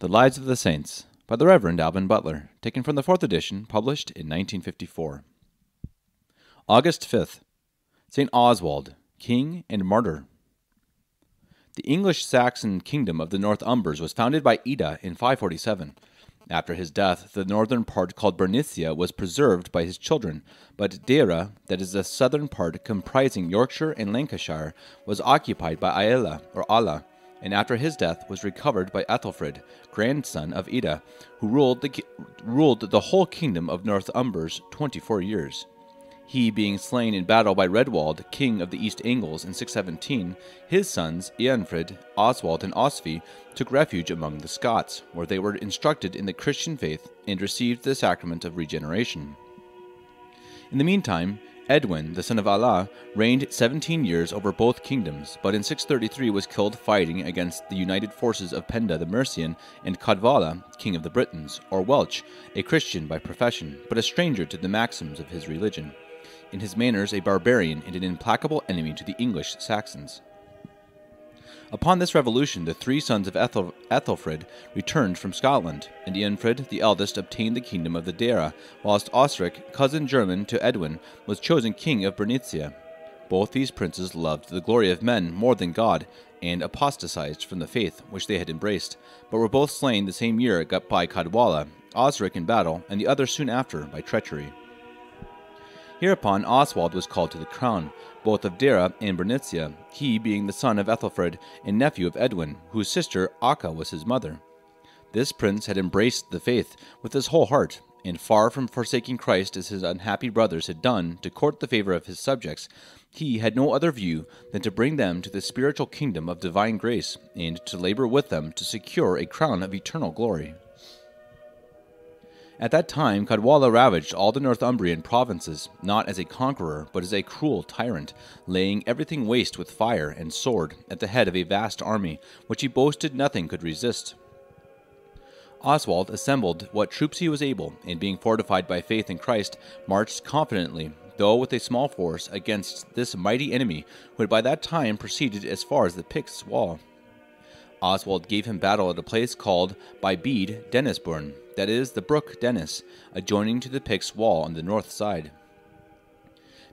The Lives of the Saints by the Reverend Alban Butler, taken from the fourth edition, published in 1954. August 5th. St. Oswald, King and Martyr. The English Saxon kingdom of the Northumbers was founded by Ida in 547. After his death, the northern part called Bernicia was preserved by his children, but Deira, that is the southern part comprising Yorkshire and Lancashire, was occupied by Aella or Alla, and after his death was recovered by Ethelfrid, grandson of Ida, who ruled the, ruled the whole kingdom of Northumbers 24 years. He being slain in battle by Redwald, king of the East Angles, in 617, his sons, Eanfrid, Oswald, and Oswy, took refuge among the Scots, where they were instructed in the Christian faith and received the sacrament of regeneration. In the meantime, Edwin, the son of Alla, reigned 17 years over both kingdoms, but in 633 was killed fighting against the united forces of Penda the Mercian and Cadwalla, king of the Britons, or Welch, a Christian by profession, but a stranger to the maxims of his religion. In his manners, a barbarian and an implacable enemy to the English Saxons. Upon this revolution, the three sons of Ethel- Ethelfrid returned from Scotland, and Eanfrid, the eldest, obtained the kingdom of the Deira, whilst Osric, cousin german to Edwin, was chosen king of Bernicia. Both these princes loved the glory of men more than God, and apostatized from the faith which they had embraced, but were both slain the same year by Cadwalla, Osric in battle, and the other soon after by treachery. Hereupon Oswald was called to the crown, both of Deira and Bernicia, he being the son of Ethelfrid and nephew of Edwin, whose sister Acca was his mother. This prince had embraced the faith with his whole heart, and far from forsaking Christ as his unhappy brothers had done to court the favor of his subjects, he had no other view than to bring them to the spiritual kingdom of divine grace, and to labor with them to secure a crown of eternal glory. At that time, Cadwalla ravaged all the Northumbrian provinces, not as a conqueror, but as a cruel tyrant, laying everything waste with fire and sword at the head of a vast army, which he boasted nothing could resist. Oswald assembled what troops he was able, and being fortified by faith in Christ, marched confidently, though with a small force, against this mighty enemy, who had by that time proceeded as far as the Picts' wall. Oswald gave him battle at a place called by Bede Dennisburn, that is, the brook Dennis, adjoining to the Picts' wall on the north side.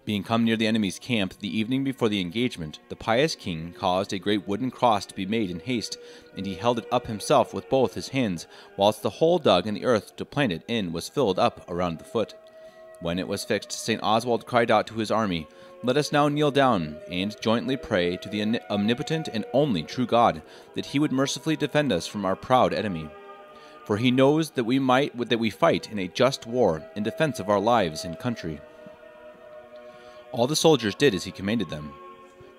Being come near the enemy's camp the evening before the engagement, the pious king caused a great wooden cross to be made in haste, and he held it up himself with both his hands, whilst the hole dug in the earth to plant it in was filled up around the foot. When it was fixed, St. Oswald cried out to his army, Let us now kneel down, and jointly pray to the omnipotent and only true God, that he would mercifully defend us from our proud enemy for he knows that we might that we fight in a just war in defense of our lives and country. All the soldiers did as he commanded them.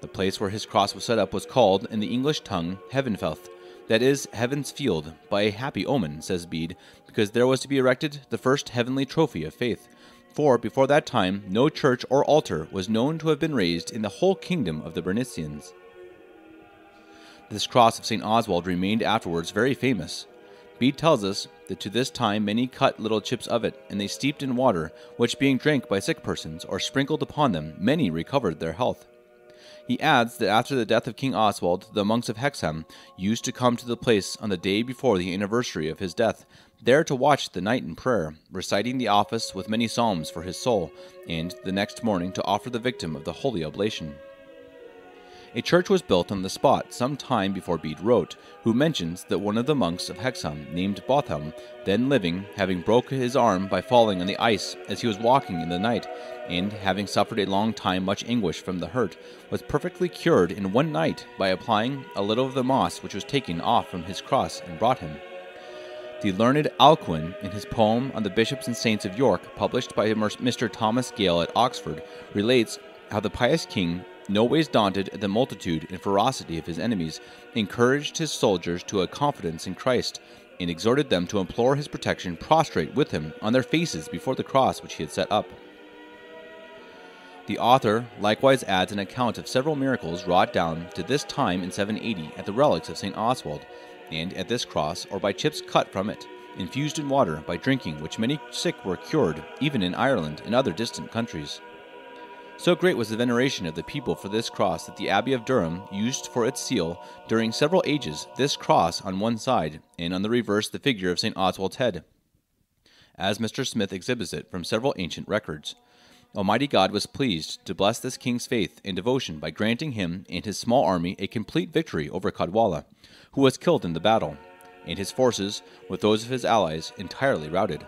The place where his cross was set up was called, in the English tongue, Heavenfelt, that is, Heaven's Field, by a happy omen, says Bede, because there was to be erected the first heavenly trophy of faith. For before that time no church or altar was known to have been raised in the whole kingdom of the Bernicians. This cross of St. Oswald remained afterwards very famous, Bede tells us that to this time many cut little chips of it, and they steeped in water, which being drank by sick persons, or sprinkled upon them, many recovered their health. He adds that after the death of King Oswald, the monks of Hexham used to come to the place on the day before the anniversary of his death, there to watch the night in prayer, reciting the office with many psalms for his soul, and the next morning to offer the victim of the holy oblation. A church was built on the spot some time before Bede wrote, who mentions that one of the monks of Hexham, named Botham, then living, having broke his arm by falling on the ice as he was walking in the night, and having suffered a long time much anguish from the hurt, was perfectly cured in one night by applying a little of the moss which was taken off from his cross and brought him. The learned Alcuin, in his poem on the bishops and saints of York, published by Mr. Thomas Gale at Oxford, relates how the pious king no ways daunted at the multitude and ferocity of his enemies, encouraged his soldiers to a confidence in Christ, and exhorted them to implore his protection prostrate with him on their faces before the cross which he had set up. The author likewise adds an account of several miracles wrought down to this time in 780 at the relics of St. Oswald, and at this cross, or by chips cut from it, infused in water by drinking, which many sick were cured, even in Ireland and other distant countries. So great was the veneration of the people for this cross that the Abbey of Durham used for its seal, during several ages, this cross on one side, and on the reverse the figure of St. Oswald's head, as Mr. Smith exhibits it from several ancient records. Almighty God was pleased to bless this king's faith and devotion by granting him and his small army a complete victory over Cadwalla, who was killed in the battle, and his forces, with those of his allies, entirely routed.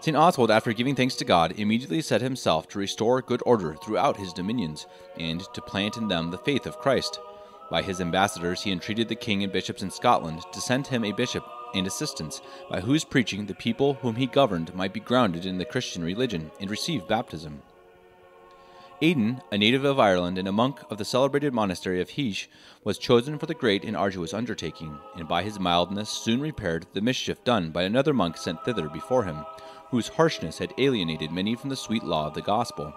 St. Oswald, after giving thanks to God, immediately set himself to restore good order throughout his dominions, and to plant in them the faith of Christ. By his ambassadors, he entreated the king and bishops in Scotland to send him a bishop and assistants, by whose preaching the people whom he governed might be grounded in the Christian religion and receive baptism. Aidan, a native of Ireland and a monk of the celebrated monastery of Hiesh, was chosen for the great and arduous undertaking, and by his mildness soon repaired the mischief done by another monk sent thither before him, whose harshness had alienated many from the sweet law of the gospel.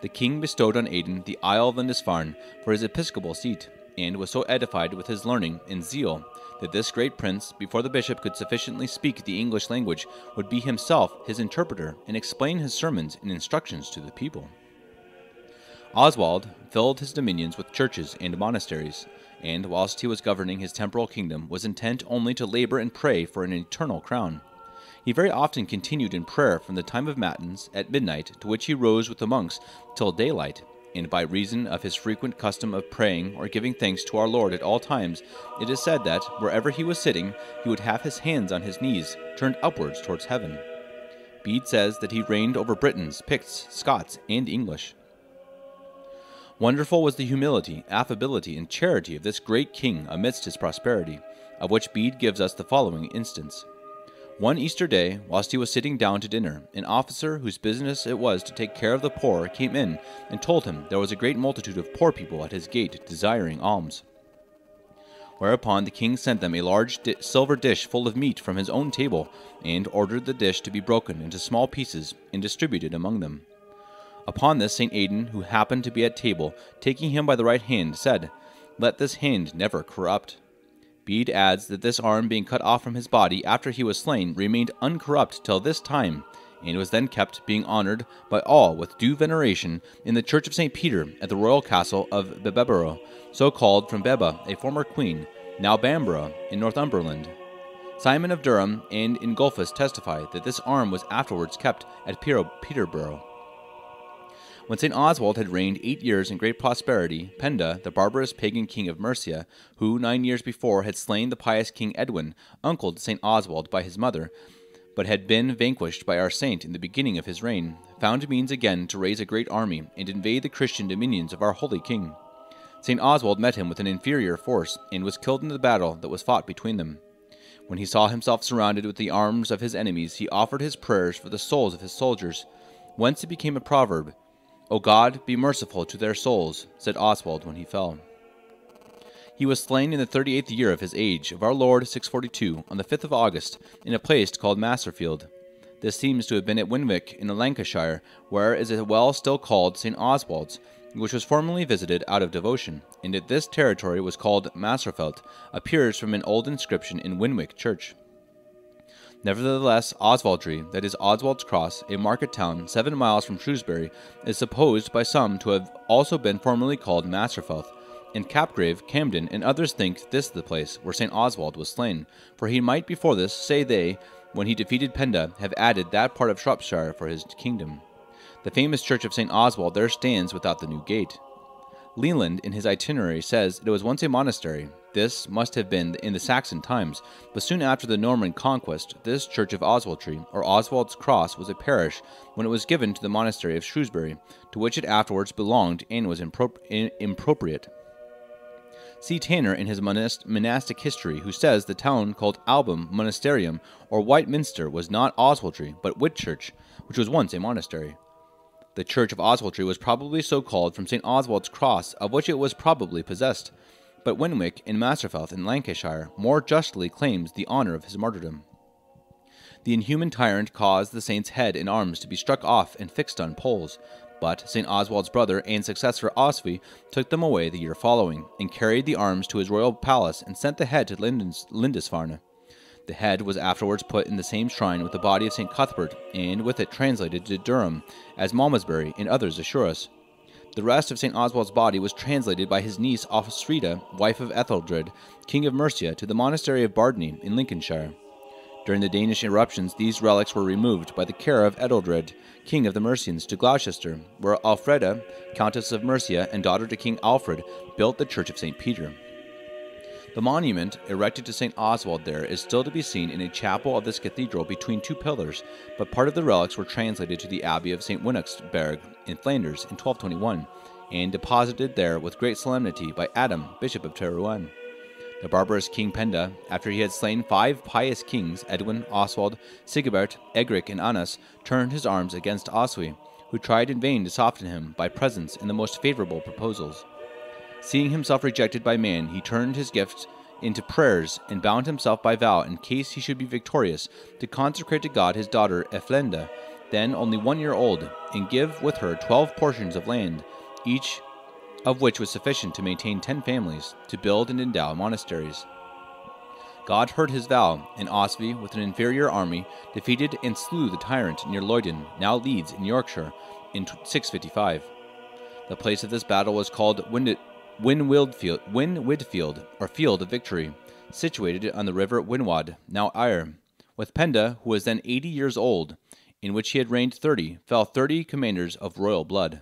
The king bestowed on Aidan the Isle of Lindisfarne for his episcopal seat, and was so edified with his learning and zeal that this great prince, before the bishop could sufficiently speak the English language, would be himself his interpreter and explain his sermons and instructions to the people. Oswald filled his dominions with churches and monasteries, and whilst he was governing his temporal kingdom, was intent only to labor and pray for an eternal crown. He very often continued in prayer from the time of matins at midnight, to which he rose with the monks, till daylight, and by reason of his frequent custom of praying or giving thanks to our Lord at all times, it is said that, wherever he was sitting, he would have his hands on his knees, turned upwards towards heaven. Bede says that he reigned over Britons, Picts, Scots, and English. Wonderful was the humility, affability, and charity of this great king amidst his prosperity, of which Bede gives us the following instance. One Easter day, whilst he was sitting down to dinner, an officer whose business it was to take care of the poor came in and told him there was a great multitude of poor people at his gate desiring alms. Whereupon the king sent them a large di- silver dish full of meat from his own table, and ordered the dish to be broken into small pieces and distributed among them. Upon this, St. Aidan, who happened to be at table, taking him by the right hand, said, Let this hand never corrupt. Bede adds that this arm being cut off from his body after he was slain remained uncorrupt till this time, and was then kept being honored by all with due veneration in the church of St. Peter at the royal castle of Bebarborough, so called from Beba, a former queen, now Bamborough, in Northumberland. Simon of Durham and Ingulphus testify that this arm was afterwards kept at Peterborough. When St. Oswald had reigned eight years in great prosperity, Penda, the barbarous pagan king of Mercia, who nine years before had slain the pious King Edwin, uncle to St. Oswald by his mother, but had been vanquished by our saint in the beginning of his reign, found means again to raise a great army and invade the Christian dominions of our holy king. St. Oswald met him with an inferior force, and was killed in the battle that was fought between them. When he saw himself surrounded with the arms of his enemies, he offered his prayers for the souls of his soldiers, whence it became a proverb O God, be merciful to their souls, said Oswald when he fell. He was slain in the thirty eighth year of his age, of our Lord 642, on the 5th of August, in a place called Masterfield. This seems to have been at Winwick, in Lancashire, where is a well still called St. Oswald's, which was formerly visited out of devotion, and that this territory was called Masterfeld, appears from an old inscription in Winwick Church. Nevertheless, Oswaldry, that is Oswald's Cross, a market town seven miles from Shrewsbury, is supposed by some to have also been formerly called Masterfelth. And Capgrave, Camden, and others think this the place where St. Oswald was slain, for he might before this, say they, when he defeated Penda, have added that part of Shropshire for his kingdom. The famous church of St. Oswald there stands without the new gate. Leland, in his itinerary, says it was once a monastery. This must have been in the Saxon times, but soon after the Norman conquest, this church of Oswaldry, or Oswald's Cross, was a parish when it was given to the monastery of Shrewsbury, to which it afterwards belonged and was impro- impropriate. See Tanner in his monast- monastic history, who says the town called Album Monasterium or White Minster was not Oswaldry, but Whitchurch, which was once a monastery. The church of Oswaldry was probably so called from St. Oswald's cross, of which it was probably possessed, but Winwick in Masterfelth in Lancashire more justly claims the honour of his martyrdom. The inhuman tyrant caused the saint's head and arms to be struck off and fixed on poles, but St. Oswald's brother and successor Oswy took them away the year following, and carried the arms to his royal palace and sent the head to Lindis- Lindisfarne. The head was afterwards put in the same shrine with the body of St. Cuthbert, and with it translated to Durham, as Malmesbury and others assure us. The rest of St. Oswald's body was translated by his niece Osfrida, wife of Ethelred, king of Mercia, to the monastery of Bardney in Lincolnshire. During the Danish eruptions, these relics were removed by the care of Ethelred, king of the Mercians, to Gloucester, where Alfreda, Countess of Mercia and daughter to King Alfred, built the Church of St. Peter. The monument, erected to St. Oswald there, is still to be seen in a chapel of this cathedral between two pillars, but part of the relics were translated to the Abbey of St. Winiksberg in Flanders in 1221, and deposited there with great solemnity by Adam, Bishop of Terouanne. The barbarous King Penda, after he had slain five pious kings, Edwin, Oswald, Sigebert, Egric, and Annas, turned his arms against Oswy, who tried in vain to soften him by presents and the most favorable proposals. Seeing himself rejected by man, he turned his gifts into prayers and bound himself by vow, in case he should be victorious, to consecrate to God his daughter Ethelenda, then only one year old, and give with her twelve portions of land, each of which was sufficient to maintain ten families, to build and endow monasteries. God heard his vow, and Oswy, with an inferior army, defeated and slew the tyrant near Loydon, now Leeds in Yorkshire, in 655. The place of this battle was called Winwidfield, Winwidfield, or Field of Victory, situated on the river Winwad, now Aire. With Penda, who was then eighty years old, in which he had reigned thirty, fell thirty commanders of royal blood.